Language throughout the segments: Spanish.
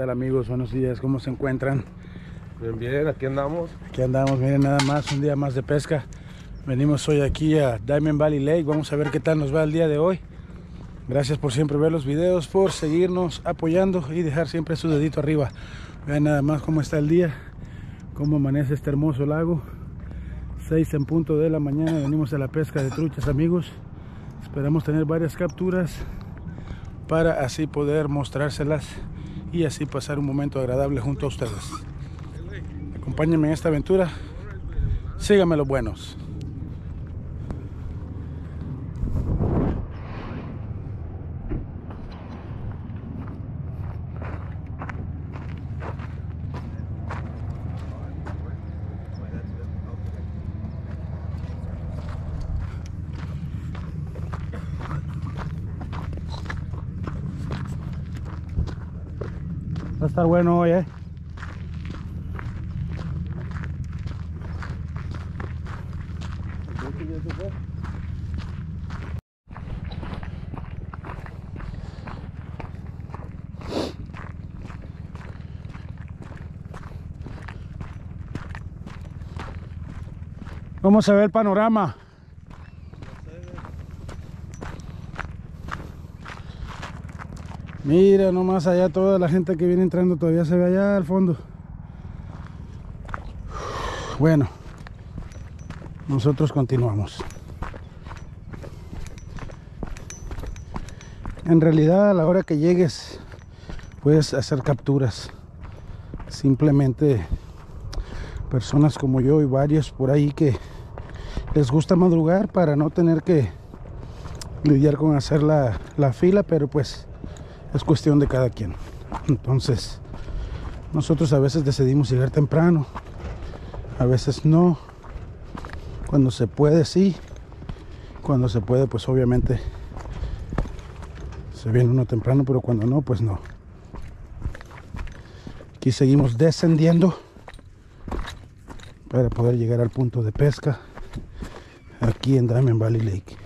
tal amigos? Buenos días, ¿cómo se encuentran? Bien, bien, aquí andamos. Aquí andamos, miren nada más, un día más de pesca. Venimos hoy aquí a Diamond Valley Lake, vamos a ver qué tal nos va el día de hoy. Gracias por siempre ver los videos, por seguirnos apoyando y dejar siempre su dedito arriba. Vean nada más cómo está el día, cómo amanece este hermoso lago. 6 en punto de la mañana, venimos a la pesca de truchas amigos. Esperamos tener varias capturas para así poder mostrárselas y así pasar un momento agradable junto a ustedes. Acompáñenme en esta aventura. Síganme los buenos. Va a estar bueno hoy, eh. ¿Cómo se ve el panorama? Mira nomás allá toda la gente que viene entrando todavía se ve allá al fondo. Bueno, nosotros continuamos. En realidad a la hora que llegues puedes hacer capturas. Simplemente personas como yo y varios por ahí que les gusta madrugar para no tener que lidiar con hacer la, la fila, pero pues es cuestión de cada quien. Entonces, nosotros a veces decidimos llegar temprano, a veces no. Cuando se puede, sí. Cuando se puede, pues obviamente se viene uno temprano, pero cuando no, pues no. Aquí seguimos descendiendo para poder llegar al punto de pesca aquí en Diamond Valley Lake.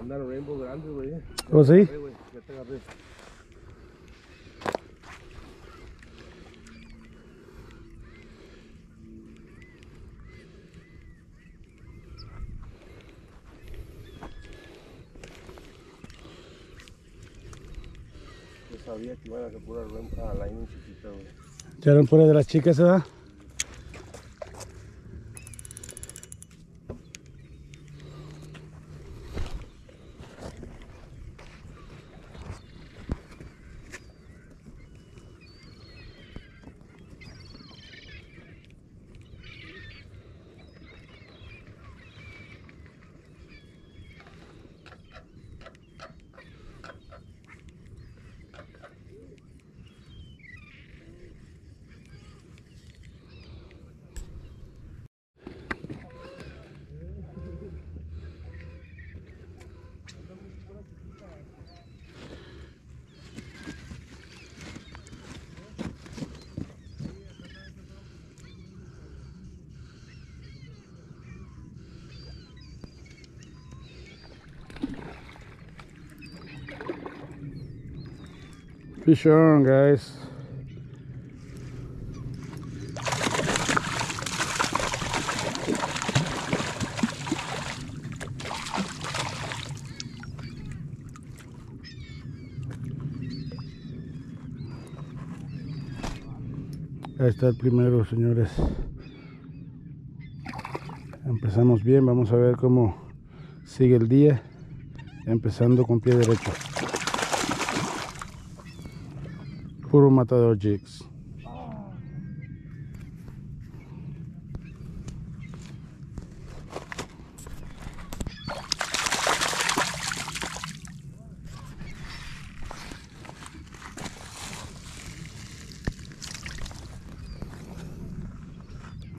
Andan rainbow grandes, güey. ¿Oh? Eh, ya agarré. Yo sabía que iban a capturar a la chiquita, güey. Echaron fuera de las chicas, ¿verdad? Fish guys. Ahí está el primero, señores. Empezamos bien, vamos a ver cómo sigue el día. Empezando con pie derecho. Puro matador jigs.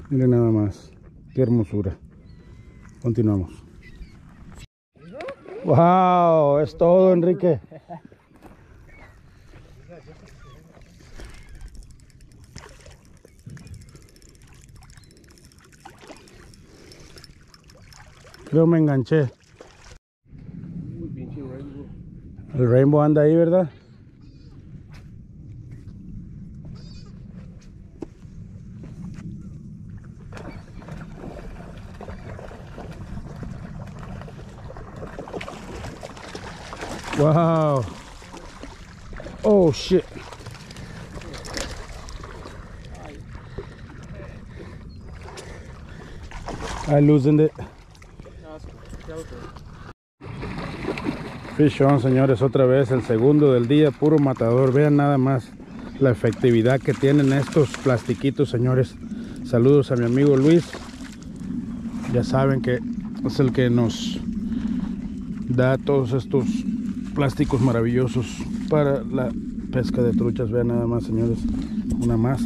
Miren nada más. Qué hermosura. Continuamos. Wow, es todo, Enrique. Creo me enganché. El rainbow anda ahí, ¿verdad? Wow. Oh shit. I loosened it. Fish on, señores, otra vez el segundo del día, puro matador. Vean nada más la efectividad que tienen estos plastiquitos, señores. Saludos a mi amigo Luis. Ya saben que es el que nos da todos estos plásticos maravillosos para la pesca de truchas. Vean nada más, señores. Una más.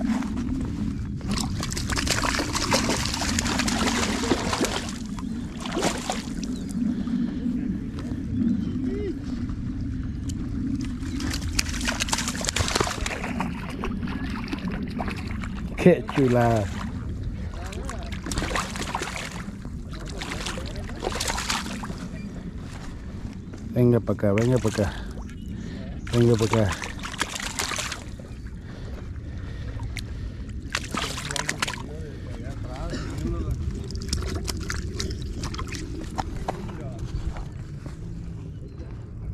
Qué Venga para acá, venga para acá. Venga para acá.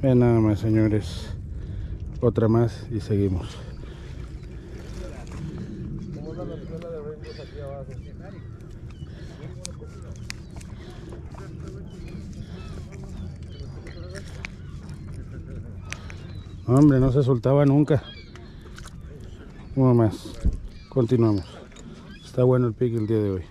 Vean nada más, señores. Otra más y seguimos. ¿Cómo anda la escuela de rainbows aquí abajo? Hombre, no se soltaba nunca. Uno más. Continuamos. Está bueno el pique el día de hoy.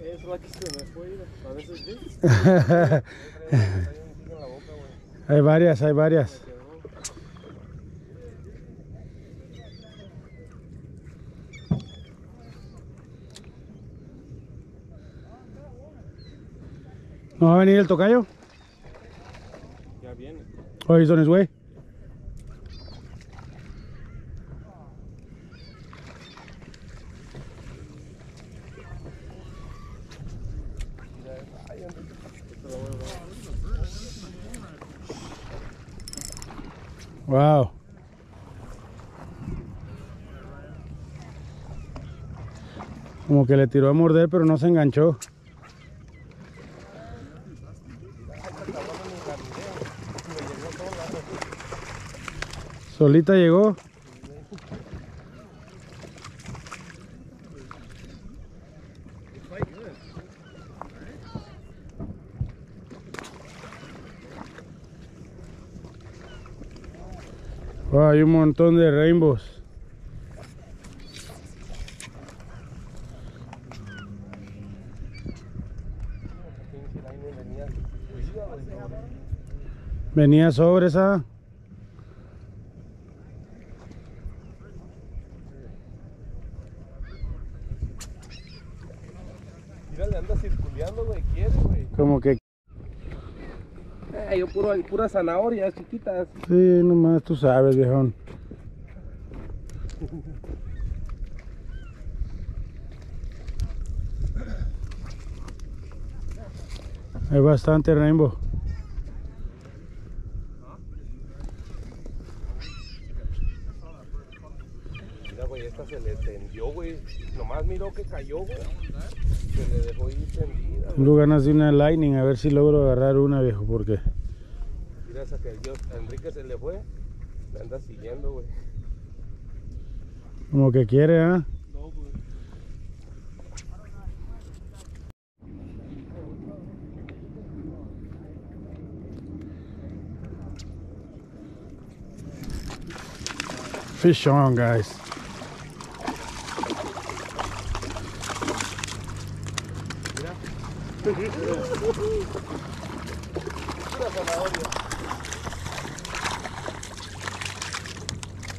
Es la que se me fue, mira. A veces ves. Hay un pico en la boca, güey. Hay varias, hay varias. ¿No va a venir el tocayo? Ya viene. Oh, he's on his way. Wow. Como que le tiró a morder, pero no se enganchó. Solita llegó. Wow, hay un montón de rainbows. Venía sobre esa. Mira, le anda circuleando, güey. Quiere, güey. Como que Eh, yo puro, puras zanahorias chiquitas. sí, nomás tú sabes, viejón. Hay bastante rainbow. Mira, güey, esta se le tendió, güey. Nomás miró que cayó, güey. Se le dejó ir tendida. Tengo ganas de una lightning, a ver si logro agarrar una, viejo, porque Que Dios, a Enrique se le fue. Le anda siguiendo, güey. como que quiere, ¿ah? Güey. Fish on, guys. Pura zanahoria.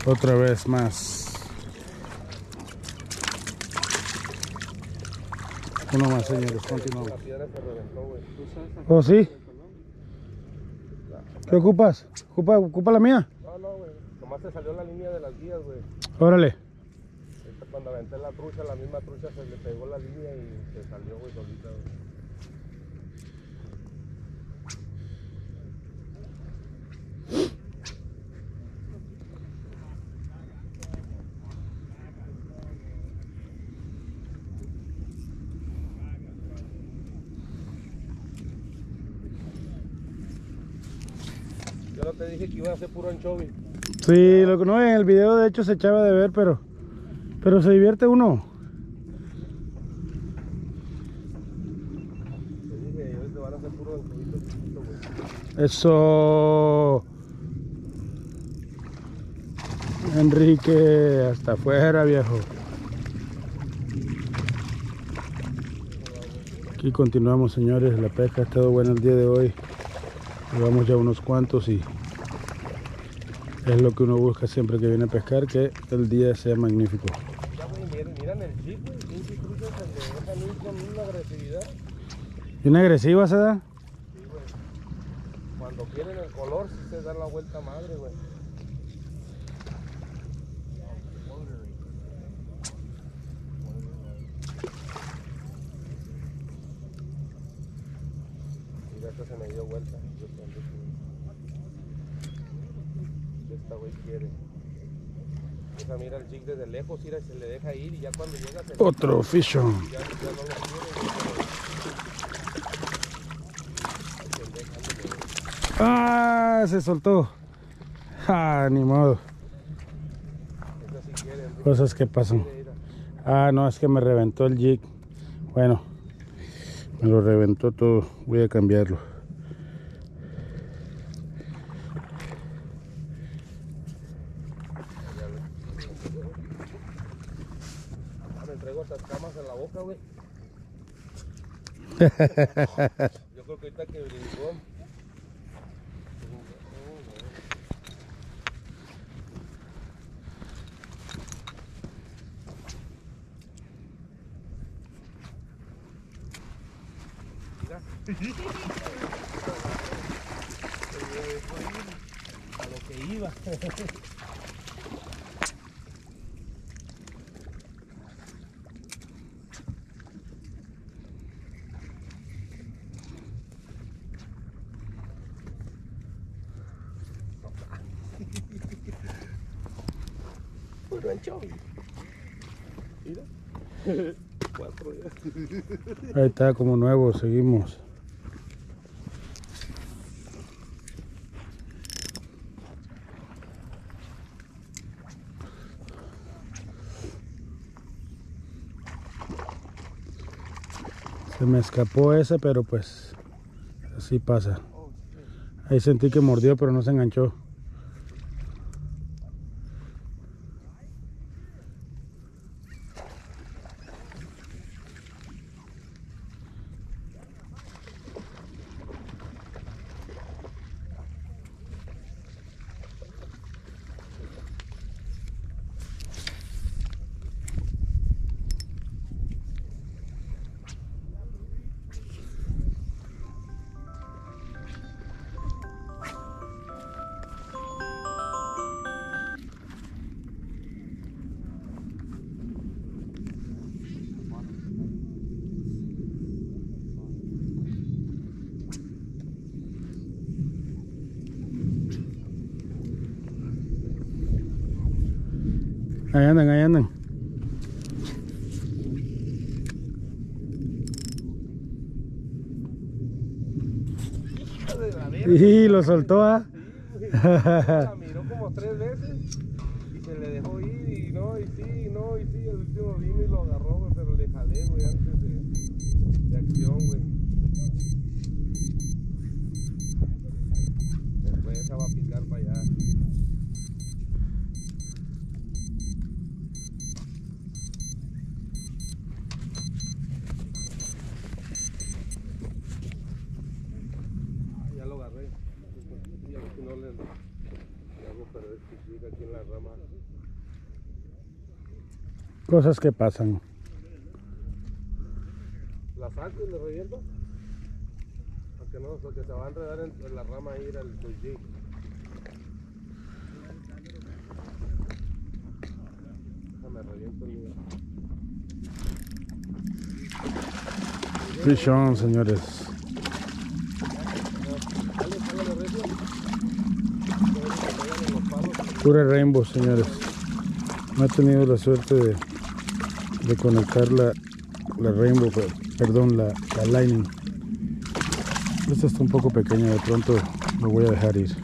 Otra vez más. Uno más, señores, continuamos. La piedra se reventó, güey. ¿Oh, sí? ¿Qué ocupas? ¿Ocupa, ocupa la mía? No, no, güey. Nomás te salió la línea de las guías, güey. Órale. cuando aventé la trucha, la misma trucha se le pegó la línea y se salió, güey, solita, güey. Te dije que iba a ser puro anchovy. Sí, lo que no, en el video de hecho se echaba de ver, pero, pero se divierte uno. Hacer. Eso. Enrique, hasta afuera, viejo. Aquí continuamos, señores. La pesca ha estado buena el día de hoy. Llevamos ya unos cuantos y es lo que uno busca siempre que viene a pescar, que el día sea magnífico. Ya, güey, miren, miran el chip, güey. Pinche trucha se le dejan ir con una agresividad. ¿Y una agresiva se da? Sí, güey. Cuando quieren el color, sí se dan la vuelta madre, güey. Mira, esta se me dio vuelta. Yo también, güey. Esta güey quiere. Esa mira el jig desde lejos, mira, y se le deja ir y ya cuando llega se Otro fish-on. ya, ya no lo quiere. güey, pero- ¡Ah! Se soltó. ¡Ah! Ni modo. Cosas que pasan. Ah, no, es que me reventó el jig. Bueno, me lo reventó todo. Voy a cambiarlo. Me traigo estas camas en la boca, güey. Yo creo que ahorita que brincó. Mira. A lo que iba. Ahí está, como nuevo, seguimos. Se me escapó ese, pero pues así pasa. Ahí sentí que mordió, pero no se enganchó. Ahí andan, ahí andan. Y lo soltó, ¿ah? Sí, Cosas que pasan. ¿La saco y le reviento? Porque no, porque se va a enredar en, en la rama ahí el tuyo. Me reviento el Fish on, señores. Pura rainbow, señores. No he tenido la suerte de de conectar la, la rainbow, pe- perdón, la, la lightning. Esta está un poco pequeña, de pronto lo voy a dejar ir.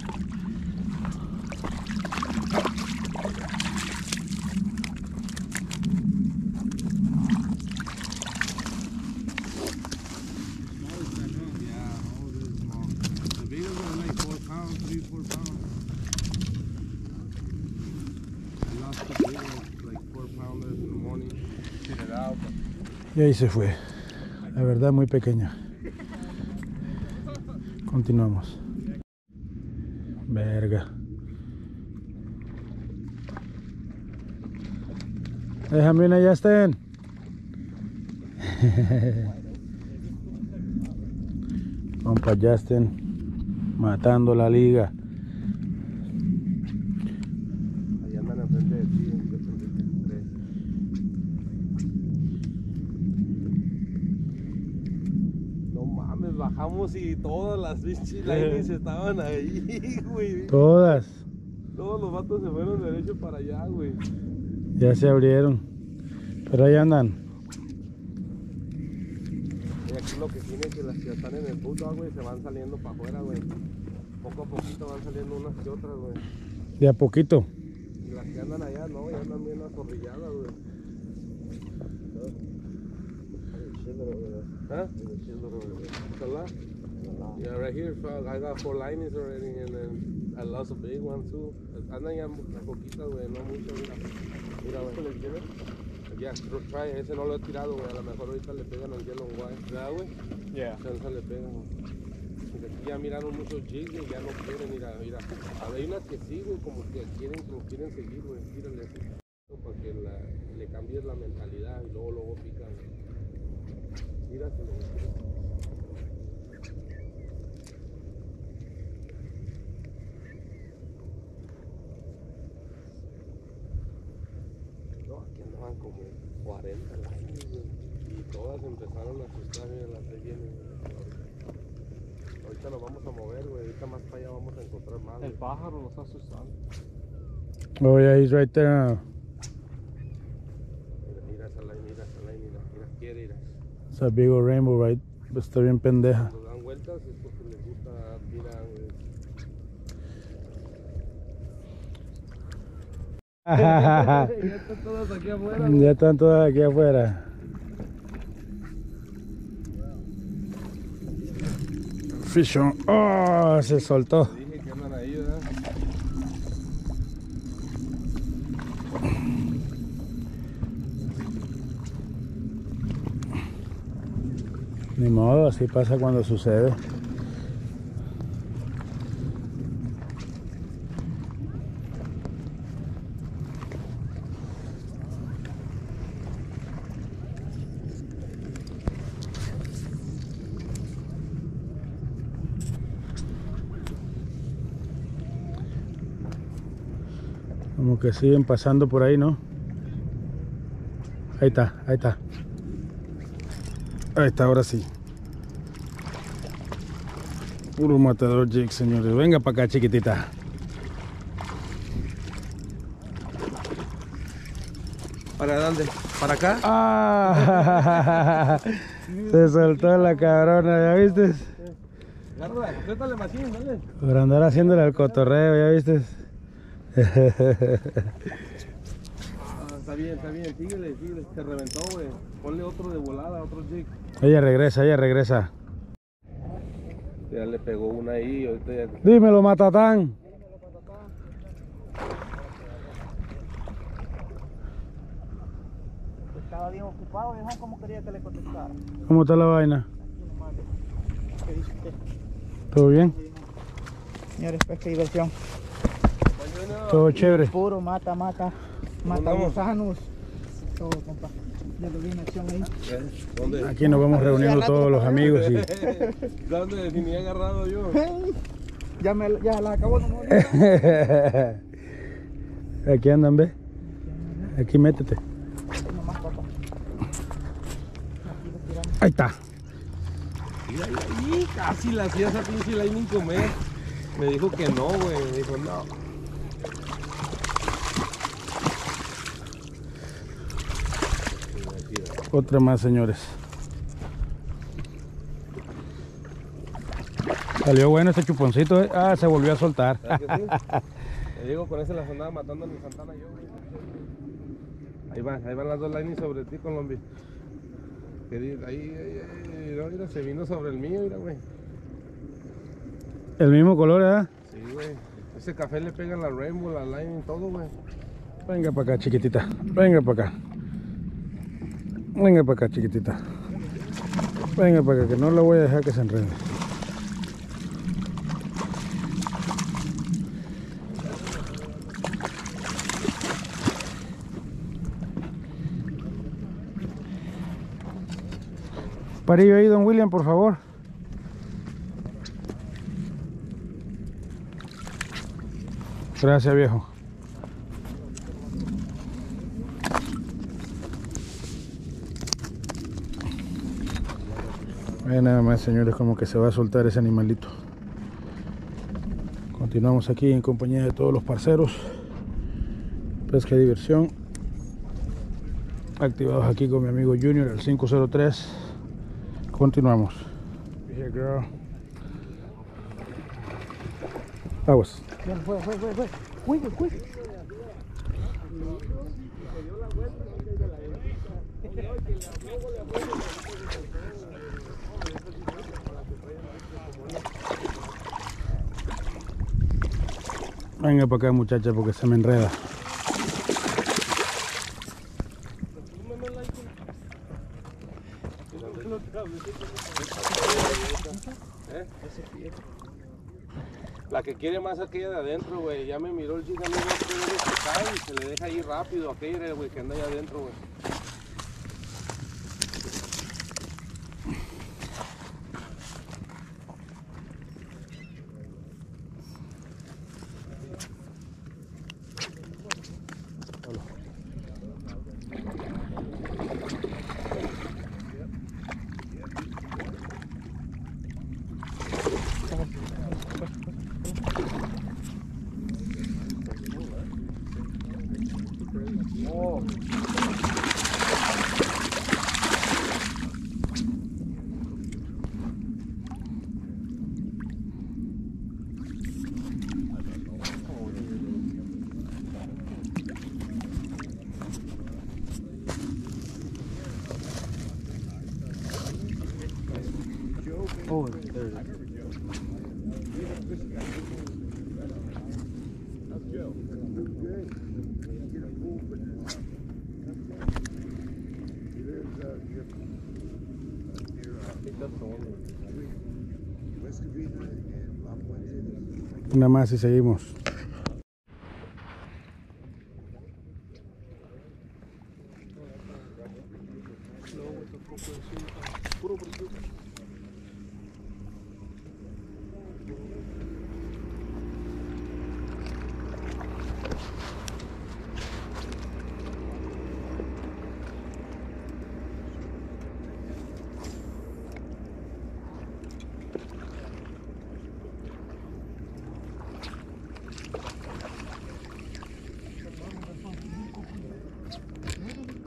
Like four pounders in the morning. Y ahí se fue. La verdad, muy pequeña. Continuamos. Verga. Déjame una, Justin. Compa Justin matando la liga. Ahí andan enfrente de ti, en 73. No bajamos y todas las bichis estaban ahí, güey. Todas Todos los vatos se fueron derecho para allá, güey. ya se abrieron. Pero ahí andan. Y aquí lo que tiene es que las que están en el bulldog, güey, se van saliendo para afuera, güey. Poco a poquito van saliendo unas que otras, güey. De a poquito. Y las que andan allá, no, ya andan bien azorrilladas, güey. Salah? Yeah, right here, I got four linings already, and then I lost a big one too. Andan ya poquitas, güey, no mucho, mira. Mira, güey. Ya, tr- try, ese no lo he tirado, güey. A lo mejor ahorita le pegan al yellow white. ¿Verdad, güey? Yeah. Chance le pegan. Aquí ya miraron muchos jigs y ya no quieren ir a, ir a. A ver, hay unas que sí, güey, como que quieren, como quieren seguir, güey. Tírale así. Para que la, le cambies la mentalidad y luego, luego pican. Tíratelo, güey. No, andaban como 40 lines, güey. Y todas empezaron a asustar y las de vienen. Ahorita- nos vamos a mover, güey. Ahorita más para allá vamos a encontrar más. El pájaro lo está asustando. Oh, yeah, he's right there. Mira, mira esa line, mira esa line, mira, mira, quiere ir. It's a big old rainbow, right? Está bien pendeja. Cuando dan vueltas es porque les gusta tirar, güey. Ya ya están todas aquí afuera, todas aquí afuera. Fish on. Oh, se soltó. Ni modo, así pasa cuando sucede. Como que siguen pasando por ahí, ¿no? Ahí está, ahí está. Ahí está, ahora sí. Puro matador jig, señores. Venga para acá, chiquitita. ¿Para dónde? ¿Para acá? Ah, se soltó la cabrona, ¿ya viste? Agárrala, dale. Por andar haciéndole al cotorreo, ¿ya viste? Ah, está bien, está bien, síguele, síguele. Se reventó, güey. Ponle otro de volada, otro jig. ella regresa, ella regresa. Ya le pegó una ahí ahorita ya... Dímelo, matatán. Estaba bien ocupado, viejo, ¿cómo quería que le contestara? ¿Cómo está la vaina? ¿Qué dice usted? ¿Todo bien? Señores, qué diversión. Todo chévere. Puro mata, mata, mata gusanos. Todo, compa. Ya lo vi en acción ahí. ¿Dónde? Aquí nos vamos reuniendo todos los amigos y ¿Dónde? Ni me he agarrado yo. ya, me, ya la acabó, no me aquí andan, ve. Aquí métete. Ahí está. Y casi la hacía esa pinche lightning comer. Me dijo que no, güey. Me dijo, no. Otra más, señores. Salió bueno ese chuponcito. eh. Ah, se volvió a soltar. Te digo, con ese las andaba matando a mi Santana yo, güey. Ahí van, ahí van las dos lightning sobre ti, Colombi. Que di- Ahí, ahí, ahí, mira, mira, se vino sobre el mío, mira, güey. El mismo color, ¿eh? Sí, güey. Ese café le pegan la rainbow, la lightning, todo, güey. Venga para acá, chiquitita. Venga para acá. Venga para acá, chiquitita. Venga para acá, que no la voy a dejar que se enrede. Parillo ahí, don William, por favor. Gracias, viejo. Vean nada más, señores, como que se va a soltar ese animalito. Continuamos aquí en compañía de todos los parceros. Pesca y diversión. Activados aquí con mi amigo Junior, el 503. Continuamos. Yeah, girl. Aguas. Fue, fue, fue, fue. Cuide, Venga para acá, muchacha, porque se me enreda. La que quiere más aquella de adentro, güey. Ya me miró el amigo, que debe sacar y se le deja ir rápido. Aquella, güey, que anda ahí adentro, güey. It. Una más y seguimos.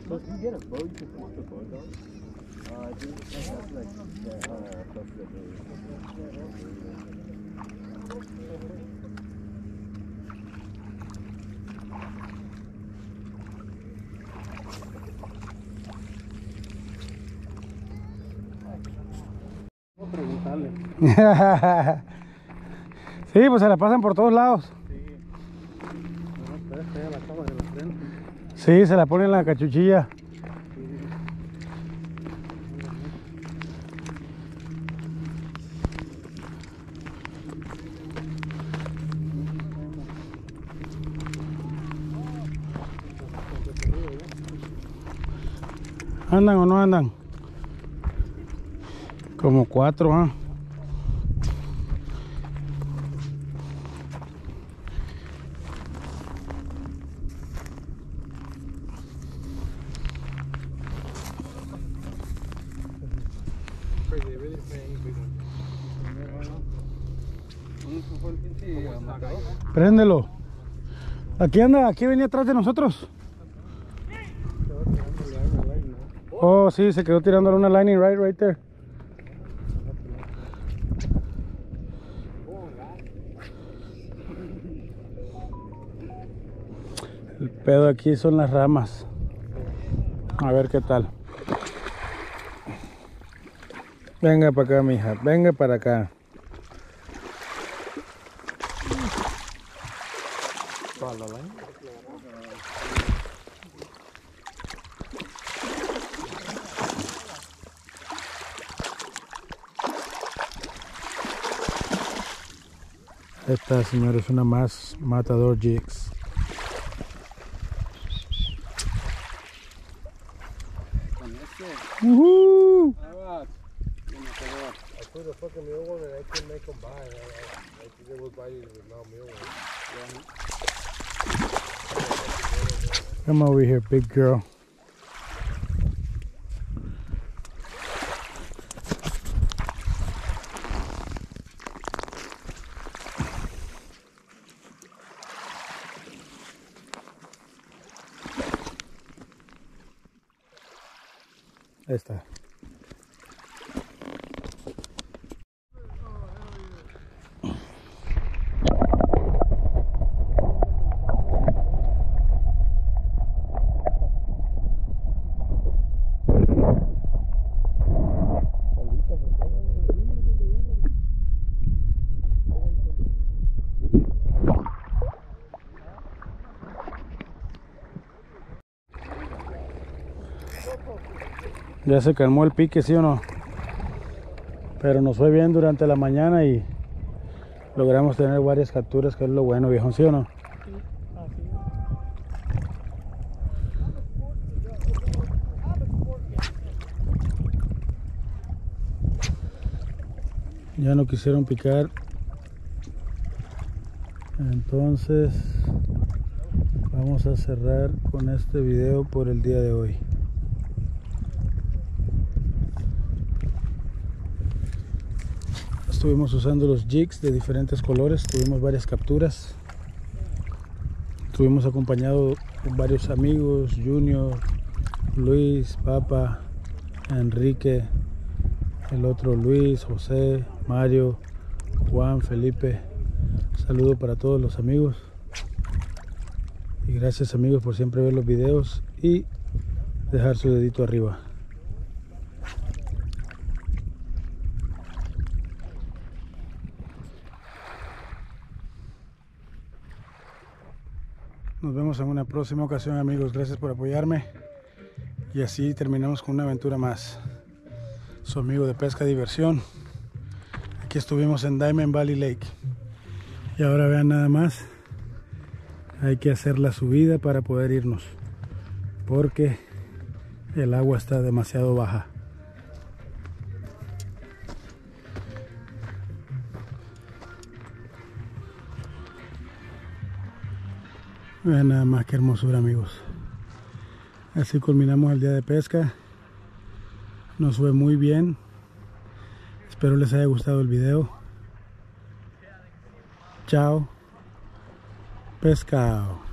So if you get a boat, you can put the boat on. Uh, I do. That's like. Uh, that's preguntarle. sí, pues se la pasan por todos lados. Sí, se la ponen en la cachuchilla. ¿Andan o no andan? Como cuatro, ¿ah really playing big one. Préndelo. Aquí anda, aquí venía atrás de nosotros. Oh, sí, se quedó tirando una lightning right, right there. El pedo aquí son las ramas. A ver qué tal. Venga para acá, mija. Venga para acá. Esta, señores, es una más matador jigs. Come over here, big girl. Ahí está. Ya se calmó el pique, ¿sí o no? Pero nos fue bien durante la mañana y logramos tener varias capturas, que es lo bueno, viejo, ¿sí o no? Ya no quisieron picar. Entonces vamos a cerrar con este video por el día de hoy. Estuvimos usando los jigs de diferentes colores, tuvimos varias capturas. Estuvimos acompañados con varios amigos, Junior, Luis, Papa, Enrique, el otro Luis, José, Mario, Juan, Felipe. Saludo para todos los amigos. Y gracias amigos por siempre ver los videos y dejar su dedito arriba. Nos en una próxima ocasión amigos. Gracias por apoyarme. Y así terminamos con una aventura más. Su amigo de pesca diversión. Aquí estuvimos en Diamond Valley Lake. Y ahora vean nada más. Hay que hacer la subida para poder irnos. Porque el agua está demasiado baja. Vean nada más que hermosura amigos. Así culminamos el día de pesca. Nos fue muy bien. Espero les haya gustado el video. Chao. Pescado.